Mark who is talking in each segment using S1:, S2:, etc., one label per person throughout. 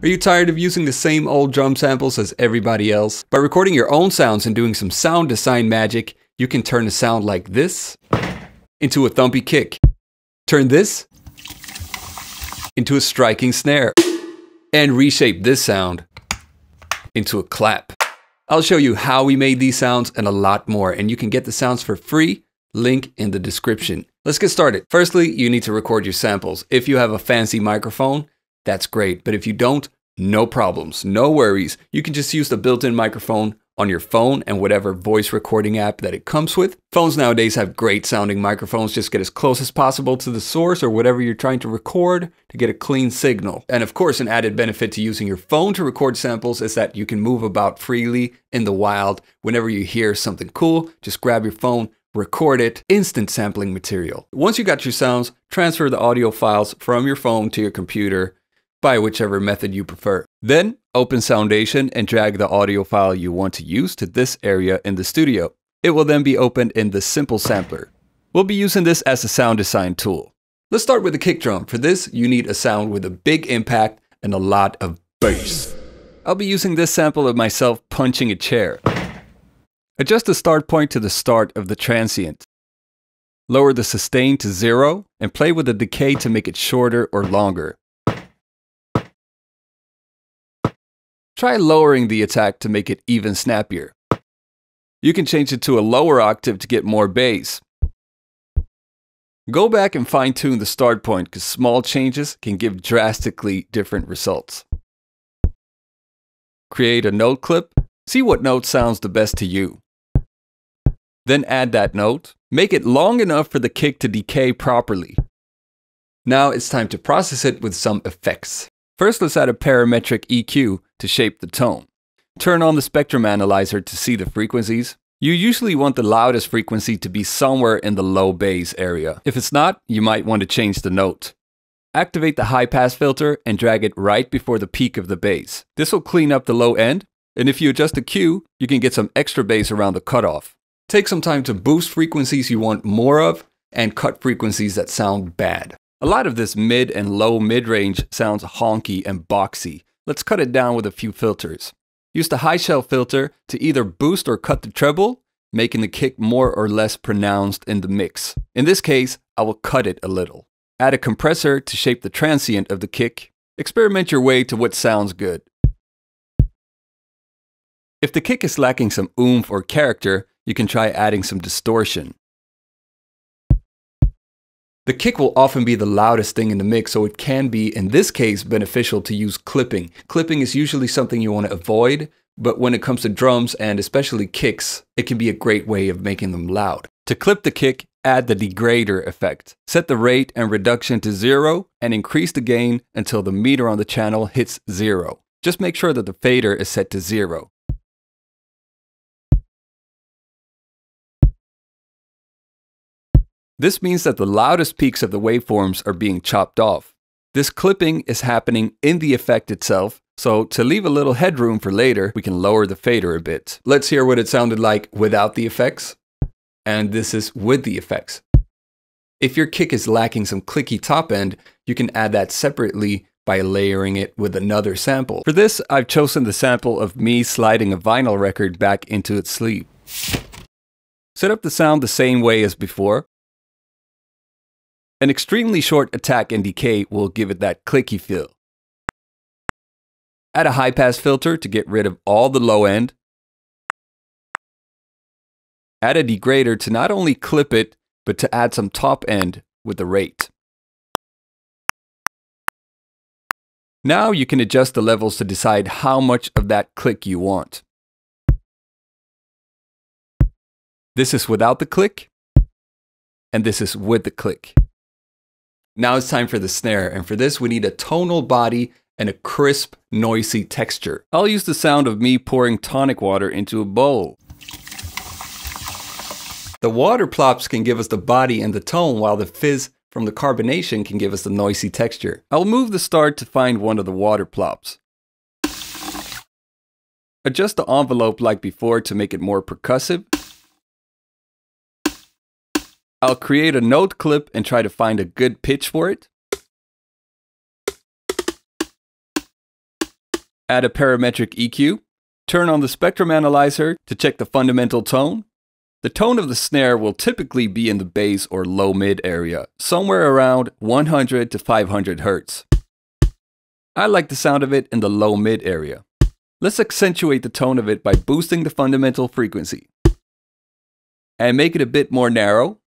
S1: Are you tired of using the same old drum samples as everybody else? By recording your own sounds and doing some sound design magic, you can turn a sound like this into a thumpy kick. Turn this into a striking snare. And reshape this sound into a clap. I'll show you how we made these sounds and a lot more, and you can get the sounds for free, link in the description. Let's get started. Firstly, you need to record your samples. If you have a fancy microphone, that's great. But if you don't, no problems, no worries. You can just use the built-in microphone on your phone and whatever voice recording app that it comes with. Phones nowadays have great sounding microphones. Just get as close as possible to the source or whatever you're trying to record to get a clean signal. And of course, an added benefit to using your phone to record samples is that you can move about freely in the wild. Whenever you hear something cool, just grab your phone, record it, instant sampling material. Once you got your sounds, transfer the audio files from your phone to your computer by whichever method you prefer. Then open Soundation and drag the audio file you want to use to this area in the studio. It will then be opened in the Simple Sampler. We'll be using this as a sound design tool. Let's start with the kick drum. For this, you need a sound with a big impact and a lot of bass. I'll be using this sample of myself punching a chair. Adjust the start point to the start of the transient. Lower the sustain to zero and play with the decay to make it shorter or longer. Try lowering the attack to make it even snappier. You can change it to a lower octave to get more bass. Go back and fine tune the start point because small changes can give drastically different results. Create a note clip. See what note sounds the best to you. Then add that note. Make it long enough for the kick to decay properly. Now it's time to process it with some effects. First, let's add a parametric EQ to shape the tone. Turn on the spectrum analyzer to see the frequencies. You usually want the loudest frequency to be somewhere in the low bass area. If it's not, you might want to change the note. Activate the high pass filter and drag it right before the peak of the bass. This will clean up the low end, and if you adjust the Q, you can get some extra bass around the cutoff. Take some time to boost frequencies you want more of and cut frequencies that sound bad. A lot of this mid and low mid-range sounds honky and boxy. Let's cut it down with a few filters. Use the high shelf filter to either boost or cut the treble, making the kick more or less pronounced in the mix. In this case, I will cut it a little. Add a compressor to shape the transient of the kick. Experiment your way to what sounds good. If the kick is lacking some oomph or character, you can try adding some distortion. The kick will often be the loudest thing in the mix, so it can be, in this case, beneficial to use clipping. Clipping is usually something you want to avoid, but when it comes to drums and especially kicks, it can be a great way of making them loud. To clip the kick, add the degrader effect. Set the rate and reduction to zero and increase the gain until the meter on the channel hits zero. Just make sure that the fader is set to zero. This means that the loudest peaks of the waveforms are being chopped off. This clipping is happening in the effect itself, so to leave a little headroom for later, we can lower the fader a bit. Let's hear what it sounded like without the effects. And this is with the effects. If your kick is lacking some clicky top end, you can add that separately by layering it with another sample. For this, I've chosen the sample of me sliding a vinyl record back into its sleeve. Set up the sound the same way as before, an extremely short attack and decay will give it that clicky feel. Add a high pass filter to get rid of all the low end. Add a degrader to not only clip it, but to add some top end with the rate. Now you can adjust the levels to decide how much of that click you want. This is without the click, and this is with the click. Now it's time for the snare, and for this we need a tonal body and a crisp, noisy texture. I'll use the sound of me pouring tonic water into a bowl. The water plops can give us the body and the tone, while the fizz from the carbonation can give us the noisy texture. I'll move the start to find one of the water plops. Adjust the envelope like before to make it more percussive. I'll create a note clip and try to find a good pitch for it. Add a parametric EQ. Turn on the spectrum analyzer to check the fundamental tone. The tone of the snare will typically be in the bass or low mid area, somewhere around 100 to 500 Hz. I like the sound of it in the low mid area. Let's accentuate the tone of it by boosting the fundamental frequency. And make it a bit more narrow.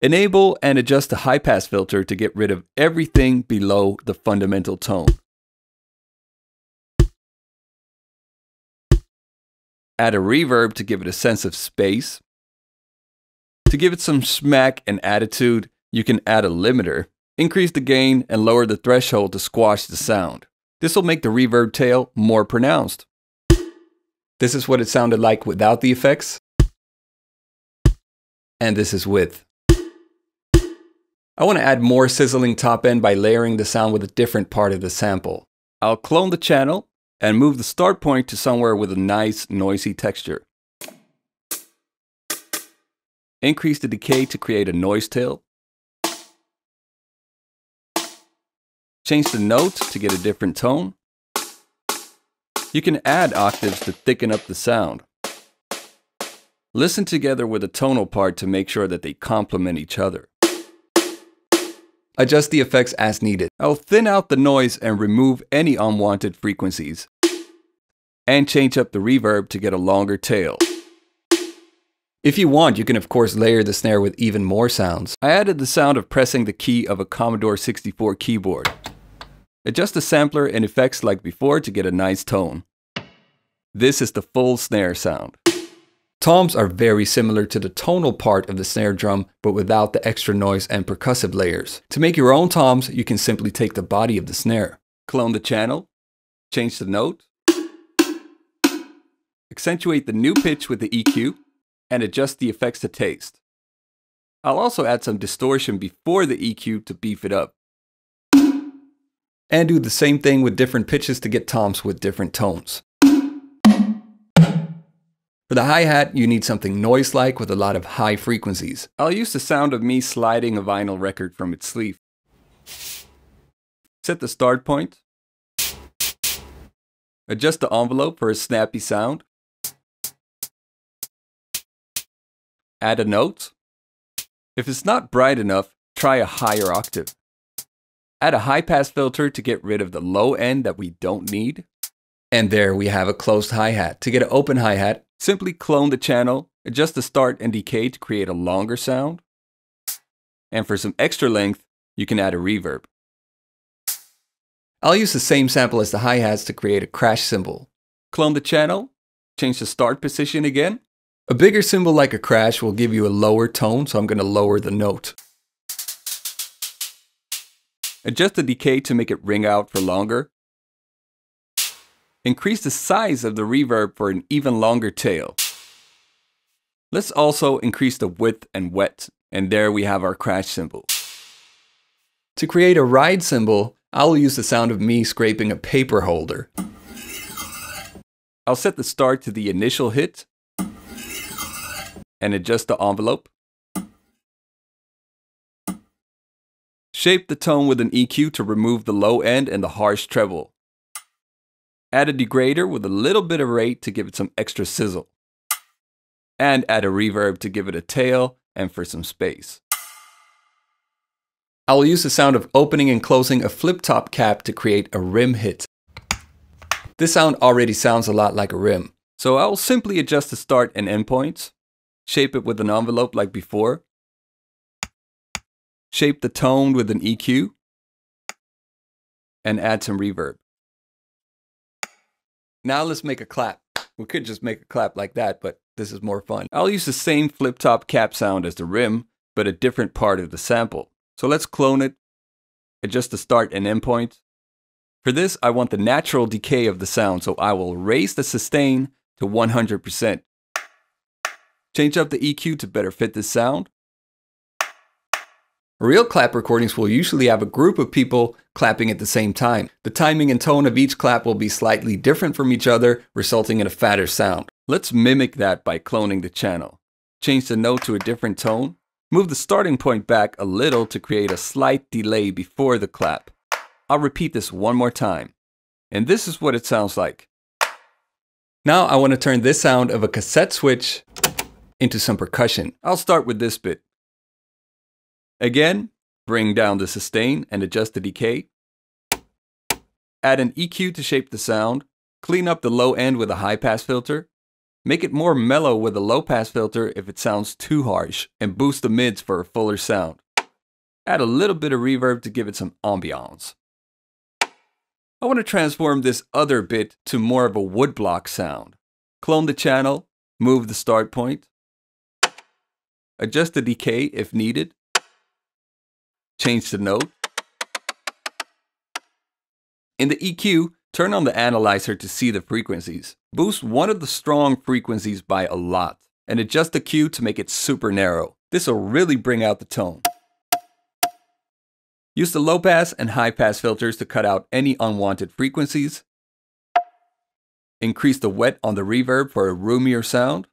S1: Enable and adjust the high pass filter to get rid of everything below the fundamental tone. Add a reverb to give it a sense of space. To give it some smack and attitude, you can add a limiter, increase the gain, and lower the threshold to squash the sound. This will make the reverb tail more pronounced. This is what it sounded like without the effects. And this is with. I want to add more sizzling top end by layering the sound with a different part of the sample. I'll clone the channel and move the start point to somewhere with a nice noisy texture. Increase the decay to create a noise tail. Change the note to get a different tone. You can add octaves to thicken up the sound. Listen together with the tonal part to make sure that they complement each other. Adjust the effects as needed. I'll thin out the noise and remove any unwanted frequencies. And change up the reverb to get a longer tail. If you want, you can of course layer the snare with even more sounds. I added the sound of pressing the key of a Commodore 64 keyboard. Adjust the sampler and effects like before to get a nice tone. This is the full snare sound. Toms are very similar to the tonal part of the snare drum, but without the extra noise and percussive layers. To make your own toms, you can simply take the body of the snare, clone the channel, change the note, accentuate the new pitch with the EQ, and adjust the effects to taste. I'll also add some distortion before the EQ to beef it up. And do the same thing with different pitches to get toms with different tones. For the hi-hat, you need something noise-like with a lot of high frequencies. I'll use the sound of me sliding a vinyl record from its sleeve. Set the start point. Adjust the envelope for a snappy sound. Add a note. If it's not bright enough, try a higher octave. Add a high pass filter to get rid of the low end that we don't need. And there we have a closed hi-hat. To get an open hi-hat, simply clone the channel, adjust the start and decay to create a longer sound. And for some extra length, you can add a reverb. I'll use the same sample as the hi-hats to create a crash cymbal. Clone the channel, change the start position again. A bigger cymbal like a crash will give you a lower tone, so I'm going to lower the note. Adjust the decay to make it ring out for longer. Increase the size of the reverb for an even longer tail. Let's also increase the width and wet, and there we have our crash cymbal. To create a ride cymbal, I'll use the sound of me scraping a paper holder. I'll set the start to the initial hit and adjust the envelope. Shape the tone with an EQ to remove the low end and the harsh treble. Add a degrader with a little bit of rate to give it some extra sizzle. And add a reverb to give it a tail and for some space. I will use the sound of opening and closing a flip-top cap to create a rim hit. This sound already sounds a lot like a rim, so I will simply adjust the start and end points, shape it with an envelope like before, shape the tone with an EQ, and add some reverb. Now let's make a clap. We could just make a clap like that, but this is more fun. I'll use the same flip-top cap sound as the rim, but a different part of the sample. So let's clone it, adjust the start and end point. For this, I want the natural decay of the sound, so I will raise the sustain to 100%. Change up the EQ to better fit the sound. Real clap recordings will usually have a group of people clapping at the same time. The timing and tone of each clap will be slightly different from each other, resulting in a fatter sound. Let's mimic that by cloning the channel. Change the note to a different tone,
S2: Move the starting point back a little to create a slight delay before the clap. I'll repeat this one more time. And this is what it sounds like.
S1: Now I want to turn this sound of a cassette switch into some percussion.
S2: I'll start with this bit. Again, bring down the sustain and adjust the decay. Add an EQ to shape the sound. Clean up the low end with a high pass filter. Make it more mellow with a low pass filter if it sounds too harsh, and boost the mids for a fuller sound. Add a little bit of reverb to give it some ambiance. I want to transform this other bit to more of a woodblock sound. Clone the channel, move the start point, adjust the decay if needed, change the note. In the EQ, turn on the analyzer to see the frequencies. Boost one of the strong frequencies by a lot, and adjust the Q to make it super narrow. This will really bring out the tone. Use the low pass and high pass filters to cut out any unwanted frequencies. Increase the wet on the reverb for a roomier sound.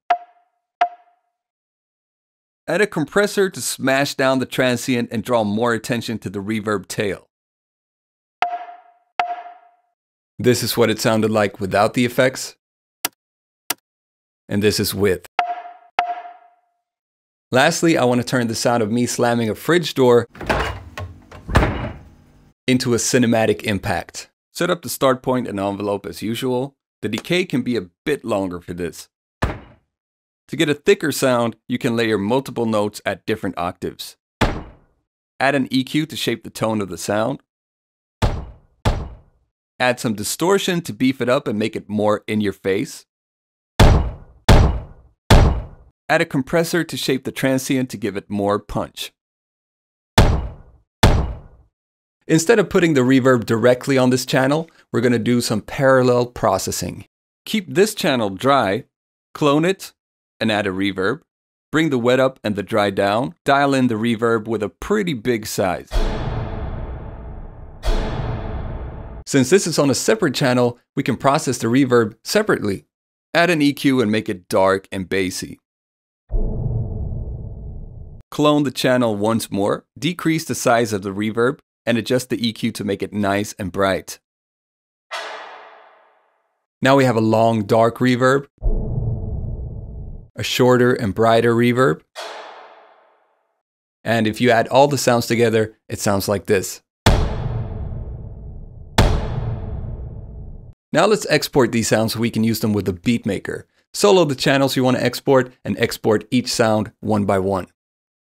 S2: Add a compressor to smash down the transient and draw more attention to the reverb tail.
S1: This is what it sounded like without the effects. And this is with. Lastly, I want to turn the sound of me slamming a fridge door into a cinematic impact.
S2: Set up the start point and envelope as usual. The decay can be a bit longer for this. To get a thicker sound, you can layer multiple notes at different octaves. Add an EQ to shape the tone of the sound. Add some distortion to beef it up and make it more in your face. Add a compressor to shape the transient to give it more punch.
S1: Instead of putting the reverb directly on this channel, we're going to do some parallel processing.
S2: Keep this channel dry, clone it, and add a reverb. Bring the wet up and the dry down. Dial in the reverb with a pretty big size.
S1: Since this is on a separate channel, we can process the reverb separately.
S2: Add an EQ and make it dark and bassy. Clone the channel once more, decrease the size of the reverb, and adjust the EQ to make it nice and bright.
S1: Now we have a long dark reverb, a shorter and brighter reverb, and if you add all the sounds together, it sounds like this. Now let's export these sounds so we can use them with the beatmaker. Solo the channels you want to export and export each sound one by one.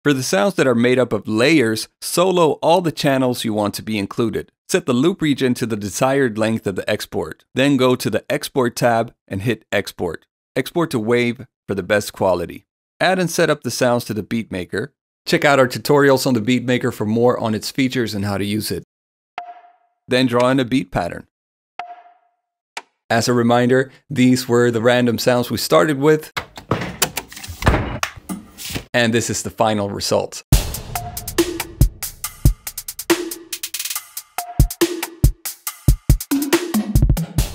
S2: For the sounds that are made up of layers, solo all the channels you want to be included. Set the loop region to the desired length of the export. Then go to the Export tab and hit Export. Export to WAV for the best quality. Add and set up the sounds to the beatmaker.
S1: Check out our tutorials on the beatmaker for more on its features and how to use it.
S2: Then draw in a beat pattern.
S1: As a reminder, these were the random sounds we started with. And this is the final result.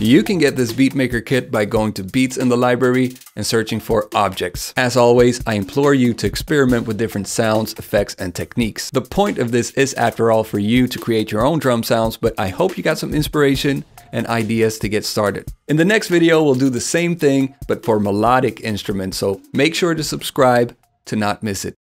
S1: You can get this beatmaker kit by going to Beats in the library and searching for objects. As always, I implore you to experiment with different sounds, effects, and techniques. The point of this is after all for you to create your own drum sounds, but I hope you got some inspiration and ideas to get started. In the next video, we'll do the same thing, but for melodic instruments, so make sure to subscribe to not miss it.